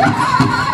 Yeah!